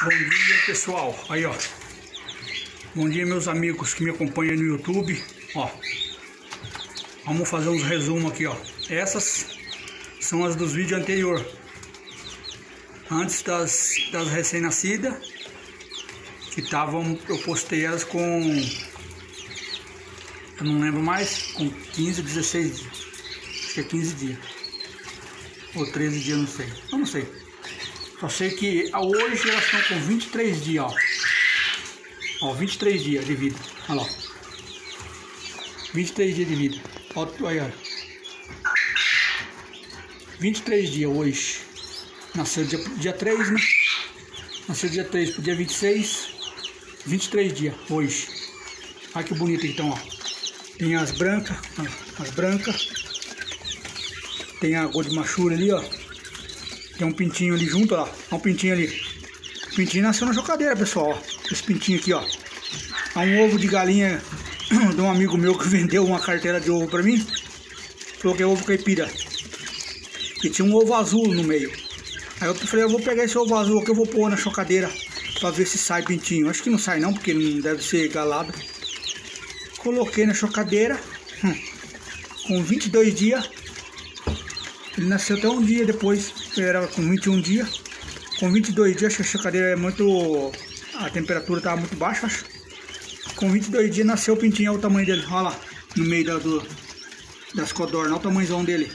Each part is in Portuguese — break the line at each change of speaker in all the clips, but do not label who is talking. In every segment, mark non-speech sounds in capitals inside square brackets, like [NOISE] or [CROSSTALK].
Bom dia pessoal, aí ó. Bom dia meus amigos que me acompanham no YouTube. Ó. Vamos fazer uns resumos aqui ó. Essas são as dos vídeos anterior. Antes das, das recém-nascidas Que estavam, eu postei elas com Eu não lembro mais Com 15, 16 dias. Acho que é 15 dias. Ou 13 dias, não sei. Eu não sei só sei que hoje elas estão com 23 dias, ó. Ó, 23 dias de vida. Olha lá. 23 dias de vida. Ó, aí, ó. 23 dias hoje. Nasceu dia, dia 3, né? Nasceu dia 3 pro dia 26. 23 dias hoje. Olha que bonito então, ó. Tem as brancas, as brancas. Tem a de machura ali, ó. Tem um pintinho ali junto, ó. um pintinho ali. O pintinho nasceu na chocadeira, pessoal. Ó. Esse pintinho aqui, ó. Há um ovo de galinha [CLEARS THROAT] de um amigo meu que [LAUGHS] vendeu uma carteira de ovo pra mim. Falou que é ovo caipira. E tinha um ovo azul no meio. Aí eu falei, eu vou pegar esse ovo azul aqui, eu vou pôr na chocadeira pra ver se sai pintinho. Acho que não sai não, porque não deve ser galado. Coloquei na chocadeira. Hum, com 22 dias. Ele nasceu até um dia depois era com 21 dias. Com 22 dias, acho que a chocadeira é muito. A temperatura estava muito baixa, acho. Com 22 dias nasceu o pintinho, olha o tamanho dele. Olha lá, no meio da, do, das codornas, olha o tamanhozão dele.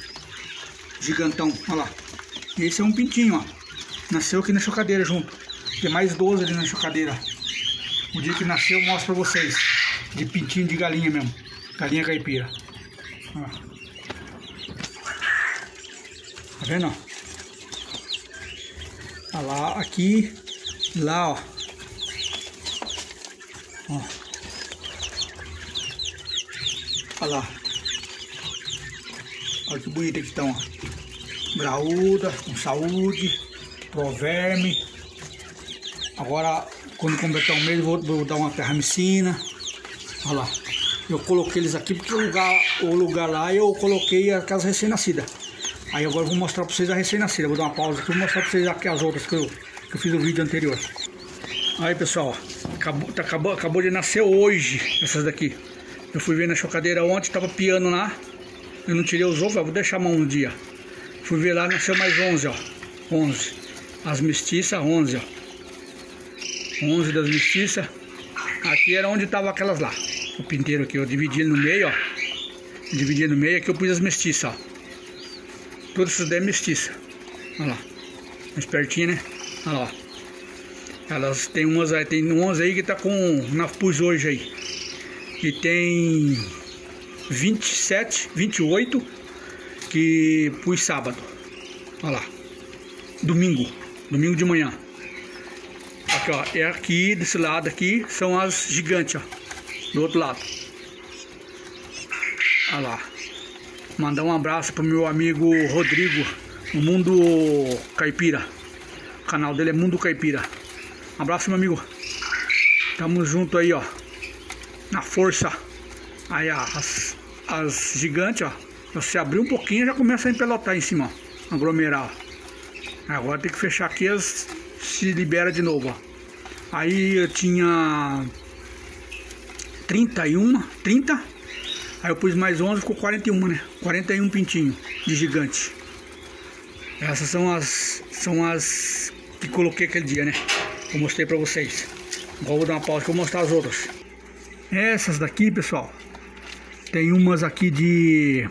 Gigantão, olha lá. Esse é um pintinho, ó. Nasceu aqui na chocadeira junto. Tem mais 12 ali na chocadeira. O dia que nasceu eu mostro pra vocês. De pintinho de galinha mesmo. Galinha caipira. Ó. Tá vendo? Olha lá, aqui, lá, ó. ó. Olha lá. Olha que bonita que estão. Graúda, com saúde, proverme. Agora, quando completar um mês, vou, vou dar uma terramicina. Olha lá. Eu coloquei eles aqui porque o lugar, o lugar lá eu coloquei a casa recém-nascida. Aí agora eu vou mostrar pra vocês a recém-nascida. Vou dar uma pausa aqui e vou mostrar pra vocês aqui as outras que eu, que eu fiz no vídeo anterior. Aí pessoal, acabou, tá, acabou, acabou de nascer hoje essas daqui. Eu fui ver na chocadeira ontem, tava piando lá. Eu não tirei os ovos, vou deixar a mão um dia. Fui ver lá, nasceu mais 11, ó. 11. As mestiças, 11, ó. 11 das mestiças. Aqui era onde tava aquelas lá. O pinteiro aqui, eu dividi no meio, ó. Dividi no meio, aqui eu pus as mestiças, ó. Essas daí é mestiça. Olha lá. Mais pertinho, né? Olha lá. Elas tem umas aí, tem umas aí que tá com na pus hoje aí. E tem 27, 28 que pus sábado. Olha lá. Domingo. Domingo de manhã. Aqui, ó. É aqui, desse lado aqui, são as gigantes, ó. Do outro lado. Olha lá. Mandar um abraço pro meu amigo Rodrigo, no Mundo Caipira. O canal dele é Mundo Caipira. Um abraço, meu amigo. Tamo junto aí, ó. Na força. Aí, ó, as, as gigantes, ó. Você abrir um pouquinho já começa a empelotar em cima, ó. Aglomerar, ó. Agora tem que fechar aqui, as se libera de novo, ó. Aí eu tinha 31, 30 Aí eu pus mais 11, ficou 41, né? 41 pintinho de gigante. Essas são as são as que coloquei aquele dia, né? Eu mostrei pra vocês. Agora vou dar uma pausa que eu vou mostrar as outras. Essas daqui, pessoal. Tem umas aqui de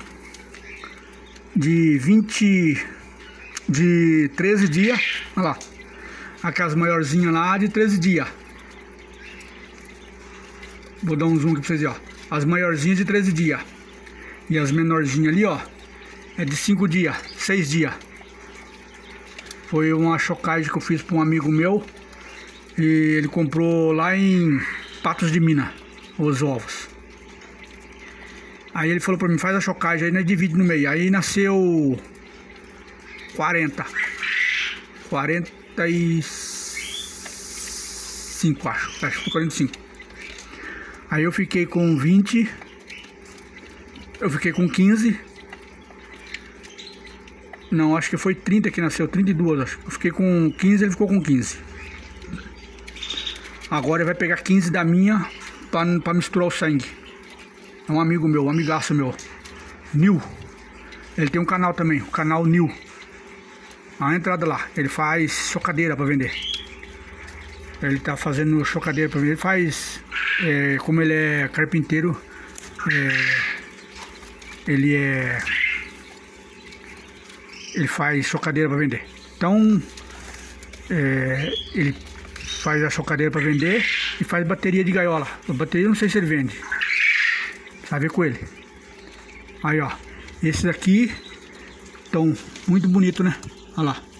de 20 de 13 dias. Olha lá. Aquelas maiorzinhas lá de 13 dias. Vou dar um zoom aqui pra vocês, ó. As maiorzinhas de 13 dias. E as menorzinhas ali, ó, é de 5 dias, 6 dias. Foi uma chocagem que eu fiz para um amigo meu. E ele comprou lá em Patos de Minas, os ovos. Aí ele falou para mim, faz a chocagem aí, nós divide no meio. Aí nasceu 40. 45, acho. Acho que foi 45. Aí eu fiquei com 20. Eu fiquei com 15. Não, acho que foi 30 que nasceu, 32 acho. Eu fiquei com 15, ele ficou com 15. Agora ele vai pegar 15 da minha para misturar o sangue. É um amigo meu, um amigaço meu. Nil. Ele tem um canal também, o canal Nil. A entrada lá. Ele faz chocadeira para vender. Ele tá fazendo chocadeira para vender. Ele faz, é, como ele é carpinteiro, é, ele é, ele faz chocadeira para vender. Então, é, ele faz a chocadeira para vender e faz bateria de gaiola. A bateria não sei se ele vende. Sabe com ele. Aí ó, esses aqui estão muito bonito, né? Olha lá.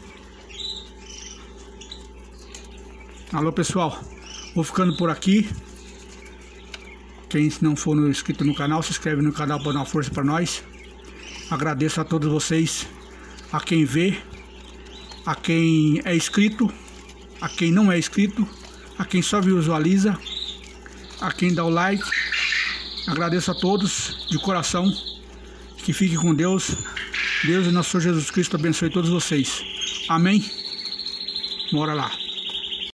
Alô pessoal, vou ficando por aqui. Quem não for inscrito no canal, se inscreve no canal para dar uma força para nós. Agradeço a todos vocês, a quem vê, a quem é inscrito a quem não é inscrito, a quem só visualiza, a quem dá o like. Agradeço a todos de coração. Que fique com Deus. Deus e nosso Senhor Jesus Cristo abençoe todos vocês. Amém. Mora lá.